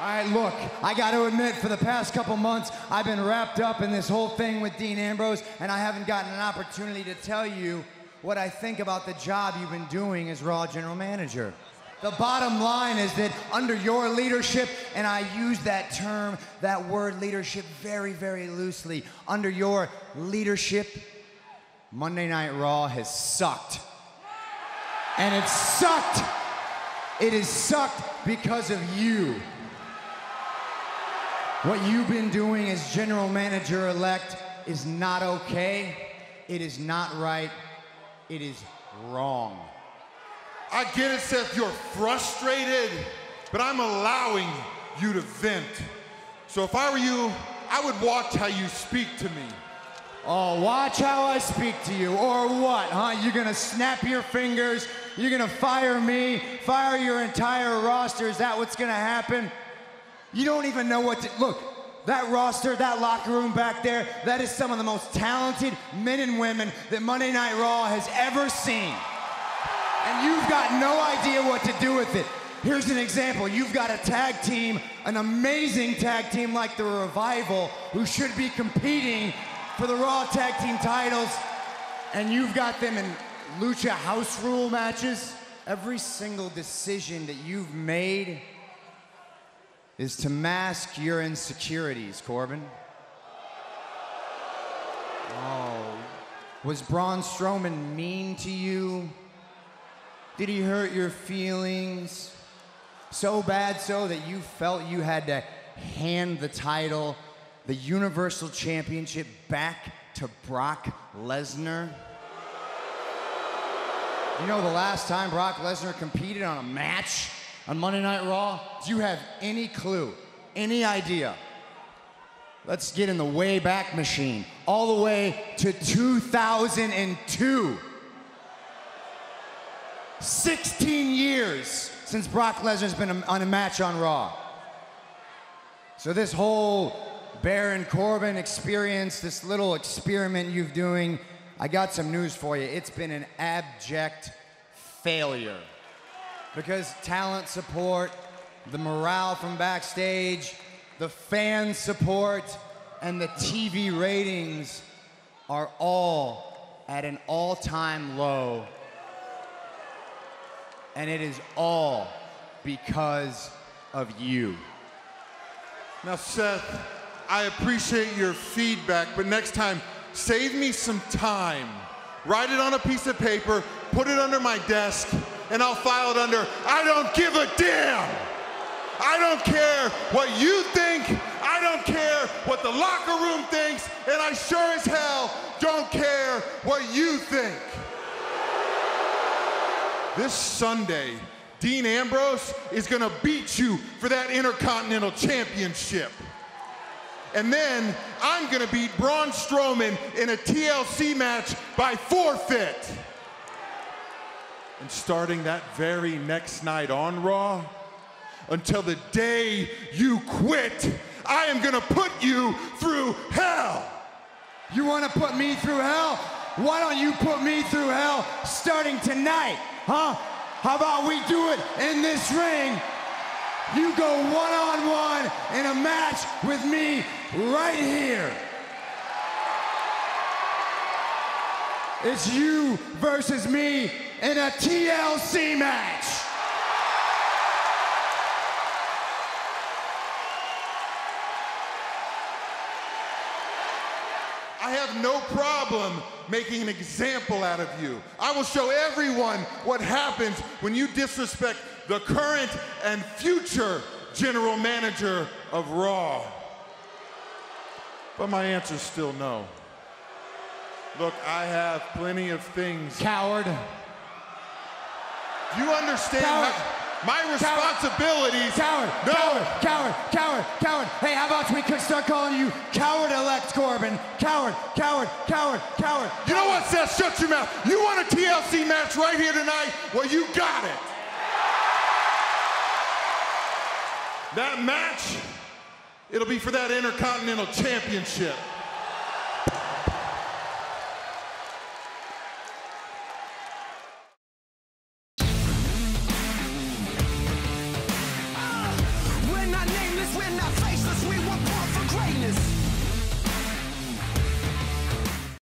All right, look, I got to admit, for the past couple months, I've been wrapped up in this whole thing with Dean Ambrose, and I haven't gotten an opportunity to tell you what I think about the job you've been doing as Raw General Manager. The bottom line is that under your leadership, and I use that term, that word leadership very, very loosely, under your leadership, Monday Night Raw has sucked. And it sucked. It has sucked because of you. What you've been doing as general manager elect is not okay. It is not right. It is wrong. I get it, Seth, you're frustrated, but I'm allowing you to vent. So if I were you, I would watch how you speak to me. Oh, watch how I speak to you, or what, huh? You're gonna snap your fingers, you're gonna fire me, fire your entire roster. Is that what's gonna happen? You don't even know what to look. That roster, that locker room back there, that is some of the most talented men and women that Monday Night Raw has ever seen. And you've got no idea what to do with it. Here's an example. You've got a tag team, an amazing tag team like the Revival, who should be competing for the Raw Tag Team titles, and you've got them in Lucha House Rule matches. Every single decision that you've made is to mask your insecurities, Corbin. Oh, was Braun Strowman mean to you? Did he hurt your feelings? So bad so that you felt you had to hand the title, the Universal Championship, back to Brock Lesnar? You know the last time Brock Lesnar competed on a match on Monday Night Raw? Do you have any clue, any idea? Let's get in the way back machine, all the way to 2002. 16 years since Brock Lesnar's been on a match on Raw. So this whole Baron Corbin experience, this little experiment you've doing, I got some news for you. It's been an abject failure. Because talent support, the morale from backstage, the fan support, and the TV ratings are all at an all-time low and it is all because of you. Now, Seth, I appreciate your feedback, but next time, save me some time. Write it on a piece of paper, put it under my desk, and I'll file it under I don't give a damn. I don't care what you think. I don't care what the locker room thinks. And I sure as hell don't care what you think. This Sunday, Dean Ambrose is gonna beat you for that Intercontinental Championship. And then I'm gonna beat Braun Strowman in a TLC match by forfeit. And starting that very next night on Raw, until the day you quit, I am gonna put you through hell. You wanna put me through hell? Why don't you put me through hell starting tonight? Huh? How about we do it in this ring? You go one on one in a match with me right here. It's you versus me in a TLC match. I have no problem making an example out of you. I will show everyone what happens when you disrespect the current and future general manager of Raw. But my answer is still no. Look, I have plenty of things. Coward. Do you understand Coward. how- my responsibilities? Coward, No. coward, coward, coward, coward. Hey, how about we could start calling you Coward Elect Corbin? Coward, coward, coward, coward. You know what, Seth? Shut your mouth. You want a TLC match right here tonight? Well, you got it. That match, it'll be for that Intercontinental Championship.